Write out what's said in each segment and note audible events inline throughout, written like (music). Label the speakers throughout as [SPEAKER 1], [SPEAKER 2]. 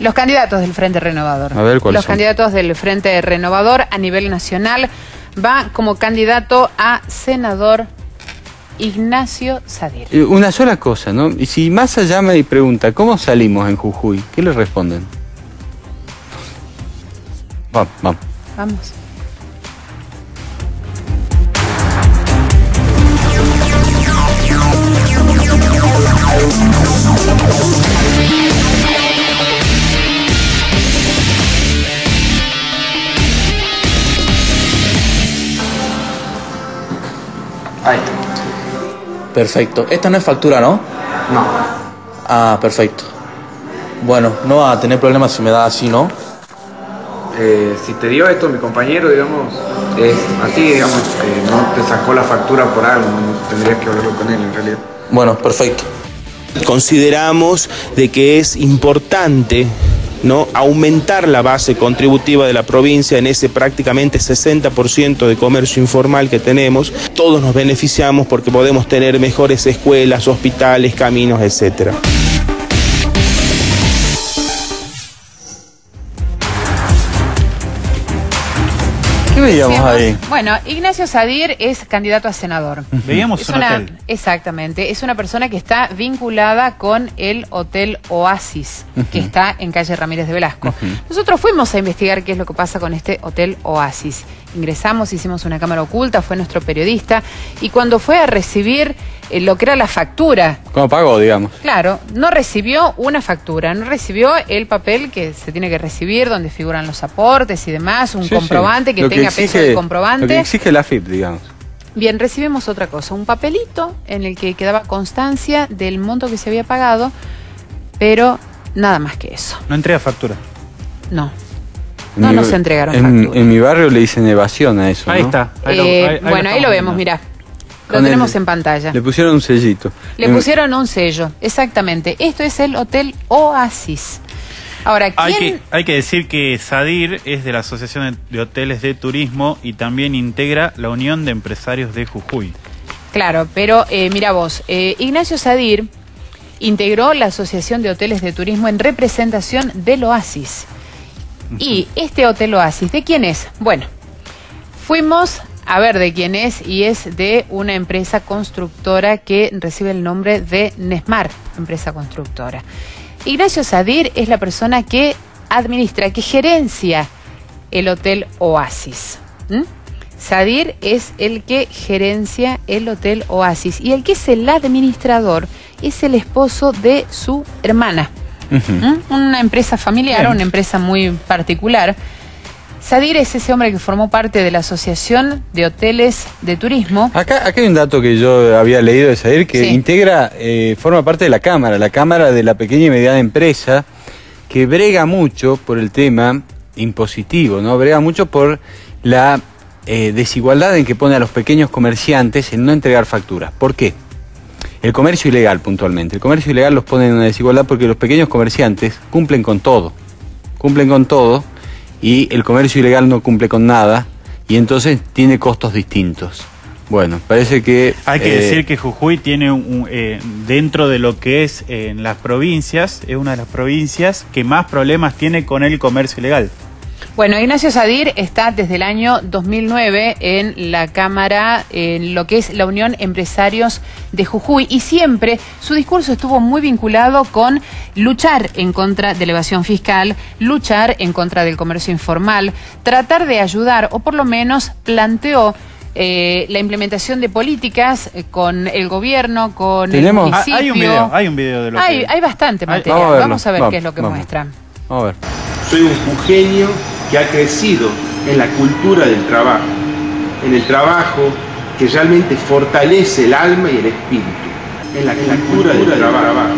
[SPEAKER 1] Los candidatos del Frente Renovador.
[SPEAKER 2] A ver, ¿cuáles
[SPEAKER 1] Los
[SPEAKER 2] son?
[SPEAKER 1] candidatos del Frente Renovador a nivel nacional va como candidato a senador Ignacio Sadir.
[SPEAKER 2] Eh, Una sola cosa, ¿no? Y si Massa llama y pregunta, ¿cómo salimos en Jujuy? ¿Qué le responden? Vamos, vamos.
[SPEAKER 1] Vamos.
[SPEAKER 3] Perfecto. Esta no es factura, ¿no?
[SPEAKER 4] No.
[SPEAKER 3] Ah, perfecto. Bueno, no va a tener problemas si me da así, ¿no?
[SPEAKER 4] Eh, si te dio esto mi compañero, digamos, es así, digamos, eh, no te sacó la factura por algo, no tendrías que hablarlo con él en realidad.
[SPEAKER 3] Bueno, perfecto.
[SPEAKER 5] Consideramos de que es importante ¿no? aumentar la base contributiva de la provincia en ese prácticamente 60% de comercio informal que tenemos. Todos nos beneficiamos porque podemos tener mejores escuelas, hospitales, caminos, etcétera.
[SPEAKER 2] ¿Qué veíamos ahí?
[SPEAKER 1] Bueno, Ignacio Sadir es candidato a senador.
[SPEAKER 6] Veíamos
[SPEAKER 1] Es
[SPEAKER 6] un
[SPEAKER 1] una-
[SPEAKER 6] hotel.
[SPEAKER 1] Exactamente, es una persona que está vinculada con el Hotel Oasis, que está en calle Ramírez de Velasco. Nosotros fuimos a investigar qué es lo que pasa con este Hotel Oasis. Ingresamos, hicimos una cámara oculta, fue nuestro periodista, y cuando fue a recibir eh, lo que era la factura,
[SPEAKER 2] ¿Cómo pagó, digamos?
[SPEAKER 1] Claro, no recibió una factura, no recibió el papel que se tiene que recibir, donde figuran los aportes y demás, un
[SPEAKER 2] Sí, sí.
[SPEAKER 1] comprobante que
[SPEAKER 2] Lo
[SPEAKER 1] tenga peso
[SPEAKER 2] exige-
[SPEAKER 1] de
[SPEAKER 2] Lo
[SPEAKER 1] comprobante.
[SPEAKER 2] que exige la FIP, digamos.
[SPEAKER 1] Bien, recibimos otra cosa, un papelito en el que quedaba constancia del monto que se había pagado, pero nada más que eso.
[SPEAKER 6] No entrega factura.
[SPEAKER 1] No.
[SPEAKER 2] En
[SPEAKER 1] No
[SPEAKER 2] mi-
[SPEAKER 1] nos entregaron
[SPEAKER 2] en, en mi barrio le dicen evasión a eso,
[SPEAKER 6] Ahí
[SPEAKER 2] ¿no?
[SPEAKER 6] está. Ahí lo-
[SPEAKER 1] Eh,
[SPEAKER 6] ahí- ahí
[SPEAKER 1] bueno, ahí lo vemos, mirá. Lo tenemos
[SPEAKER 2] el-
[SPEAKER 1] en pantalla.
[SPEAKER 2] Le pusieron un sellito.
[SPEAKER 1] Le
[SPEAKER 2] En-
[SPEAKER 1] pusieron un sello, exactamente. Esto es el Hotel Oasis. Ahora,
[SPEAKER 6] Hay
[SPEAKER 1] ¿quién
[SPEAKER 6] que, hay que decir que Sadir es de la Asociación de de Hoteles de Turismo y también integra la Unión de Empresarios de Jujuy.
[SPEAKER 1] Claro, pero eh, mira vos, eh, Ignacio Sadir integró la Asociación de Hoteles de Turismo en representación del Oasis. (laughs) Y este Hotel Oasis, ¿de quién es? Bueno, fuimos a ver de quién es y es de una empresa constructora que recibe el nombre de Nesmar, empresa constructora. Ignacio Sadir es la persona que administra, que gerencia el Hotel Oasis. Sadir es el que gerencia el Hotel Oasis y el que es el administrador es el esposo de su hermana. ¿M? Una empresa familiar,
[SPEAKER 6] Bien.
[SPEAKER 1] una empresa muy particular. Sadir es ese hombre que formó parte de la Asociación de Hoteles de Turismo.
[SPEAKER 2] Acá, acá hay un dato que yo había leído de Sadir que
[SPEAKER 1] Sí.
[SPEAKER 2] integra, eh, forma parte de la Cámara, la Cámara de la Pequeña y Mediana Empresa, que brega mucho por el tema impositivo, ¿no? Brega mucho por la eh, desigualdad en que pone a los pequeños comerciantes en no entregar facturas. ¿Por qué? El comercio ilegal, puntualmente. El comercio ilegal los pone en una desigualdad porque los pequeños comerciantes cumplen con todo. Cumplen con todo y el comercio ilegal no cumple con nada y entonces tiene costos distintos. Bueno, parece que...
[SPEAKER 6] Hay que
[SPEAKER 2] eh,
[SPEAKER 6] decir que Jujuy tiene un, un, eh, dentro de lo que es eh, en las provincias, es una de las provincias que más problemas tiene con el comercio ilegal.
[SPEAKER 1] Bueno, Ignacio Sadir está desde el año 2009 en la Cámara, en lo que es la Unión Empresarios de Jujuy, y siempre su discurso estuvo muy vinculado con luchar en contra de la evasión fiscal, luchar en contra del comercio informal, tratar de ayudar, o por lo menos planteó eh, la implementación de políticas eh, con el gobierno, con
[SPEAKER 2] Tenemos-
[SPEAKER 1] el
[SPEAKER 6] Ah,
[SPEAKER 1] municipio.
[SPEAKER 6] hay un video, hay un video de lo
[SPEAKER 1] Hay,
[SPEAKER 6] que...
[SPEAKER 1] hay bastante
[SPEAKER 6] Hay-
[SPEAKER 1] material.
[SPEAKER 2] Vamos a
[SPEAKER 1] Vamos a,
[SPEAKER 2] verlo.
[SPEAKER 1] ver
[SPEAKER 2] Vamos,
[SPEAKER 1] qué es lo que
[SPEAKER 2] vamos.
[SPEAKER 1] muestra.
[SPEAKER 2] Vamos a ver.
[SPEAKER 7] Soy un jujeño que ha crecido en la cultura del trabajo, en el trabajo que realmente fortalece el alma y el espíritu, en la, cultura, del, trabajo.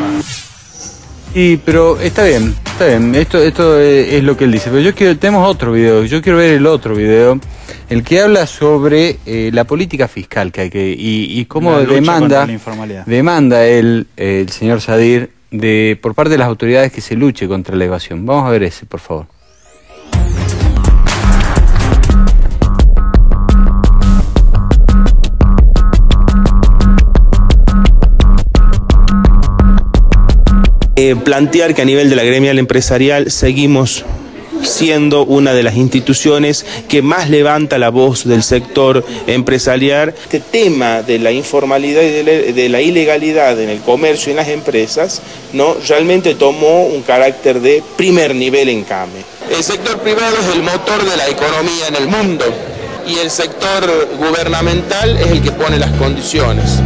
[SPEAKER 2] Y, pero está bien, está bien, esto, esto es, es lo que él dice. Pero yo quiero, tenemos otro video, yo quiero ver el otro video, el que habla sobre eh, la política fiscal que hay que, y, y cómo demanda,
[SPEAKER 6] la informalidad.
[SPEAKER 2] demanda el, eh, el señor Sadir de, por parte de las autoridades que se luche contra la evasión. Vamos a ver ese, por favor.
[SPEAKER 5] Eh, plantear que a nivel de la gremial empresarial seguimos siendo una de las instituciones que más levanta la voz del sector empresarial. Este tema de la informalidad y de la, ilegalidad en el comercio y en las empresas, ¿no? realmente tomó un carácter de primer nivel en CAME. El sector privado es el motor de la economía en el mundo y el sector gubernamental es el que pone las condiciones.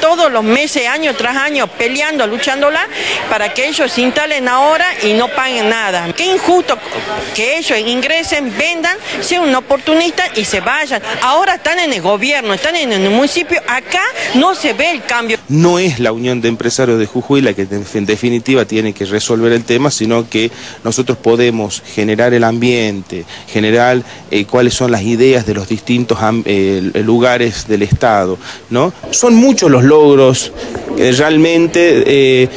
[SPEAKER 8] Todos los meses, año tras año, peleando, luchándola para que ellos se instalen ahora y no paguen nada. Qué injusto que ellos ingresen, vendan, sean un oportunista y se vayan. Ahora están en el gobierno, están en el municipio, acá no se ve el cambio.
[SPEAKER 5] No es la Unión de Empresarios de Jujuy la que en definitiva tiene que resolver el tema, sino que nosotros podemos generar el ambiente, generar eh, cuáles son las ideas de los distintos eh, lugares del Estado, ¿no? Son muchos los logros que realmente eh,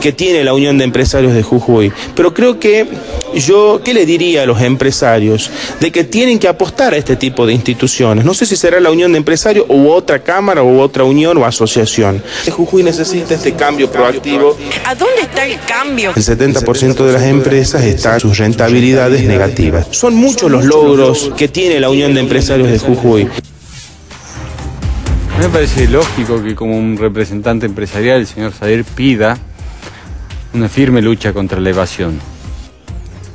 [SPEAKER 5] que tiene la Unión de Empresarios de Jujuy. Pero creo que yo, ¿qué le diría a los empresarios? De que tienen que apostar a este tipo de instituciones. No sé si será la Unión de Empresarios u otra cámara u otra unión o asociación. Jujuy necesita este cambio proactivo.
[SPEAKER 8] ¿A dónde está el cambio?
[SPEAKER 5] El 70% de las empresas están sus rentabilidades negativas. Son muchos los logros que tiene la Unión de Empresarios de Jujuy.
[SPEAKER 2] Me parece lógico que como un representante empresarial el señor Sadir pida una firme lucha contra la evasión.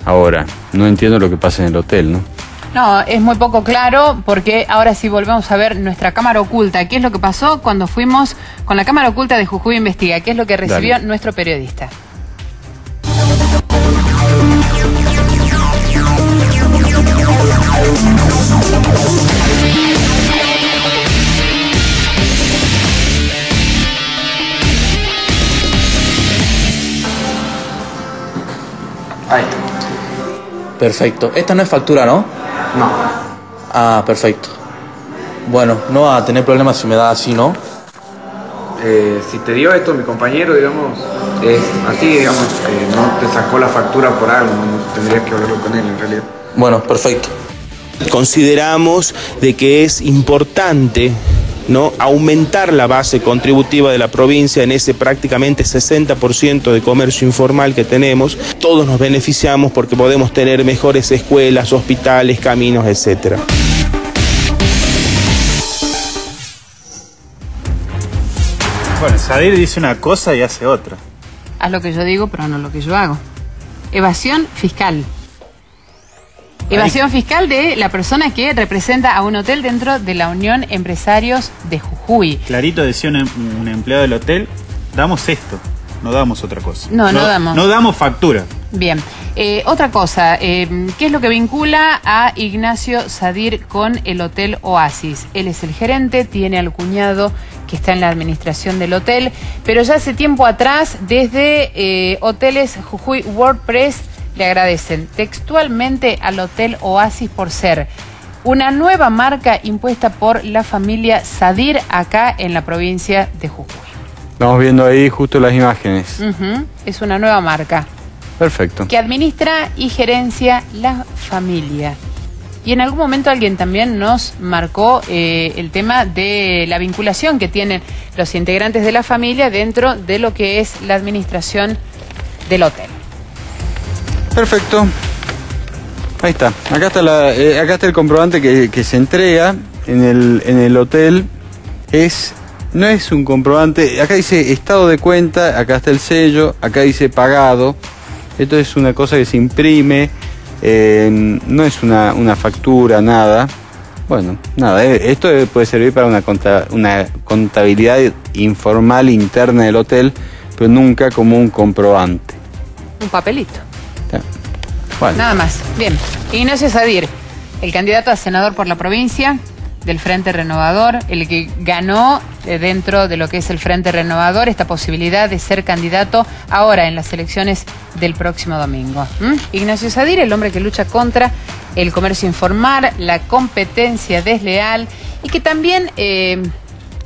[SPEAKER 2] Ahora, no entiendo lo que pasa en el hotel, ¿no?
[SPEAKER 1] No, es muy poco claro porque ahora sí volvemos a ver nuestra cámara oculta. ¿Qué es lo que pasó cuando fuimos con la cámara oculta de Jujuy Investiga? ¿Qué es lo que recibió nuestro periodista?
[SPEAKER 3] Ahí Perfecto. Esta no es factura, ¿no?
[SPEAKER 4] No.
[SPEAKER 3] Ah, perfecto. Bueno, no va a tener problemas si me da así, ¿no?
[SPEAKER 4] Eh, si te dio esto mi compañero, digamos, es así, digamos, eh, no te sacó la factura por algo, no tendrías que hablarlo con él en realidad.
[SPEAKER 3] Bueno, perfecto.
[SPEAKER 5] Consideramos de que es importante ¿no? aumentar la base contributiva de la provincia en ese prácticamente 60% de comercio informal que tenemos. Todos nos beneficiamos porque podemos tener mejores escuelas, hospitales, caminos, etc.
[SPEAKER 6] Bueno, Sadir dice una cosa y hace otra.
[SPEAKER 1] Haz lo que yo digo, pero no lo que yo hago. Evasión fiscal. Evasión fiscal de la persona que representa a un hotel dentro de la Unión Empresarios de Jujuy.
[SPEAKER 6] Clarito decía un, empleado del hotel, damos esto, no damos otra cosa.
[SPEAKER 1] No, no, damos.
[SPEAKER 6] No damos factura.
[SPEAKER 1] Bien. Eh, otra cosa, eh, ¿qué es lo que vincula a Ignacio Sadir con el Hotel Oasis? Él es el gerente, tiene al cuñado que está en la administración del hotel, pero ya hace tiempo atrás, desde eh, Hoteles Jujuy WordPress, le agradecen textualmente al Hotel Oasis por ser una nueva marca impuesta por la familia Sadir acá en la provincia de Jujuy.
[SPEAKER 2] Estamos viendo ahí justo las imágenes.
[SPEAKER 1] Es una nueva marca.
[SPEAKER 2] Perfecto.
[SPEAKER 1] Que administra y gerencia la familia. Y en algún momento alguien también nos marcó eh, el tema de la vinculación que tienen los integrantes de la familia dentro de lo que es la administración del hotel.
[SPEAKER 2] Perfecto. Ahí está. Acá está, la, eh, acá está el comprobante que, se entrega en el, hotel. Es, no es un comprobante. Acá dice estado de cuenta, acá está el sello, acá dice pagado. Esto es una cosa que se imprime. Eh, no es una, una, factura, nada. Bueno, nada, eh, esto puede servir para una, una contabilidad informal interna del hotel, pero nunca como un comprobante.
[SPEAKER 1] Un papelito. Nada más. Bien. Ignacio Sadir, el candidato a senador por la provincia del Frente Renovador, el que ganó eh, dentro de lo que es el Frente Renovador esta posibilidad de ser candidato ahora en las elecciones del próximo domingo. Ignacio Sadir, el hombre que lucha contra el comercio informal, la competencia desleal y que también... Eh,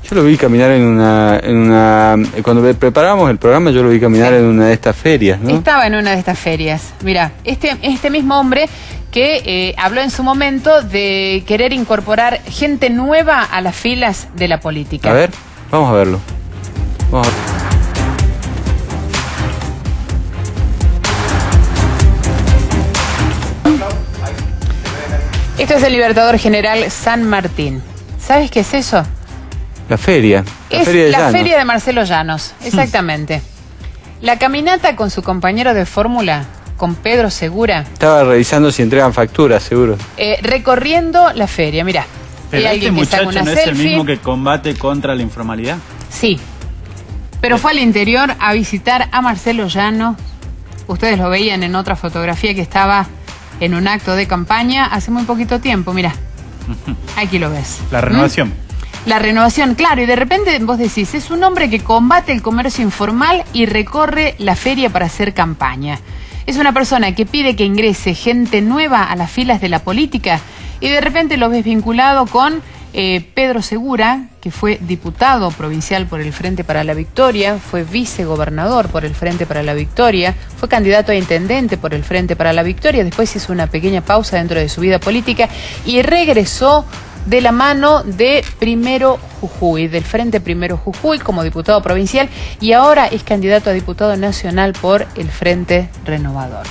[SPEAKER 2] yo lo vi caminar en una, en una... Cuando preparamos el programa yo lo vi caminar en una de estas ferias, ¿no?
[SPEAKER 1] Estaba en una de estas ferias. Mira, este, este mismo hombre que eh, habló en su momento de querer incorporar gente nueva a las filas de la política.
[SPEAKER 2] A ver, vamos a verlo. Vamos a-
[SPEAKER 1] Esto es el Libertador General San Martín. ¿Sabes qué es eso?
[SPEAKER 2] La feria. La
[SPEAKER 1] es
[SPEAKER 2] feria de
[SPEAKER 1] la
[SPEAKER 2] Llanos.
[SPEAKER 1] feria de Marcelo Llanos, exactamente. La caminata con su compañero de fórmula, con Pedro Segura,
[SPEAKER 2] Estaba revisando si entregan facturas, seguro.
[SPEAKER 1] eh, recorriendo la feria. Mirá,
[SPEAKER 6] Pero
[SPEAKER 1] hay
[SPEAKER 6] este muchacho no es el mismo que combate contra la informalidad.
[SPEAKER 1] Sí, pero fue al interior a visitar a Marcelo Llano. Ustedes lo veían en otra fotografía que estaba en un acto de campaña hace muy poquito tiempo, mira. (laughs) Aquí lo ves.
[SPEAKER 6] La
[SPEAKER 1] ¿Mm? La renovación, claro, y de repente vos decís, es un hombre que combate el comercio informal y recorre la feria para hacer campaña. Es una persona que pide que ingrese gente nueva a las filas de la política y de repente lo ves vinculado con eh, Pedro Segura, que fue diputado provincial por el Frente para la Victoria, fue vicegobernador por el Frente para la Victoria, fue candidato a intendente por el Frente para la Victoria, después hizo una pequeña pausa dentro de su vida política y regresó de la mano de Primero Jujuy, del Frente Primero Jujuy como diputado provincial y ahora es candidato a diputado nacional por el Frente Renovador.